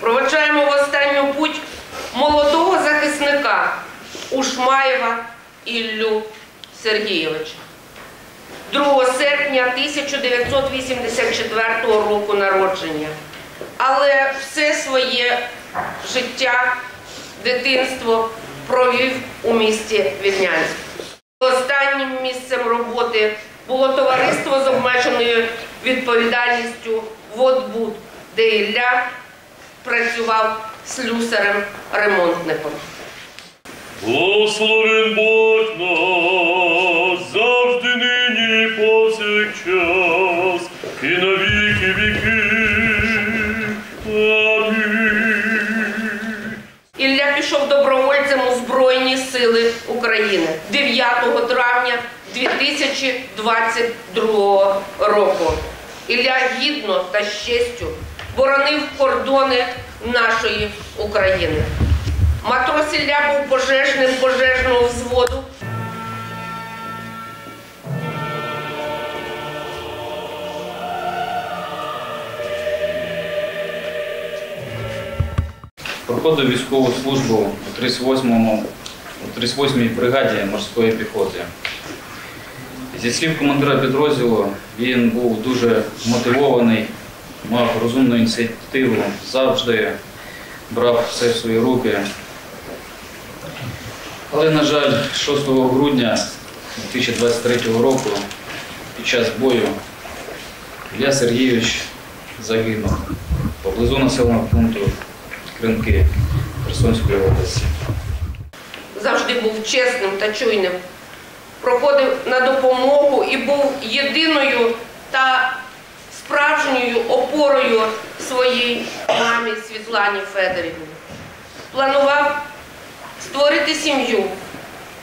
Проведжаємо в останню путь молодого захисника Ушмаєва Іллю Сергійовича. 2 серпня 1984 року народження. Але все своє життя, дитинство провів у місті Вільнянськ. Останнім місцем роботи було товариство з обмеженою відповідальністю «Водбуд», де Ілля працював слюсарем-ремонтником. Благословен Бог нас завжди нині повсякчас і на віки віки. Ілля пішов добровольцем у Збройні Сили України 9 травня 2022 року. Ілля гідно та з честю боронив кордони нашої України. Матрос Ілля був пожежним пожежного взводу. Проходив військову службу у 38-му у 38-й бригаді морської піхоти. Зі слів командира підрозділу, він був дуже мотивований, мав розумну ініціативу, завжди брав все в свої руки. Але, на жаль, 6 грудня 2023 року під час бою Ілля Сергійович загинув поблизу населеного пункту Кринки Херсонської області. завжди був чесним та чуйним, проходив на допомогу єдиною та справжньою опорою своїй мамі Світлані Федорівні. Планував створити сім'ю,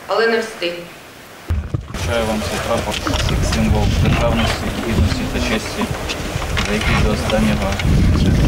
але не встиг. Вручаю вам цей прапор символ державності, гідності та честі, за який до останнього будете.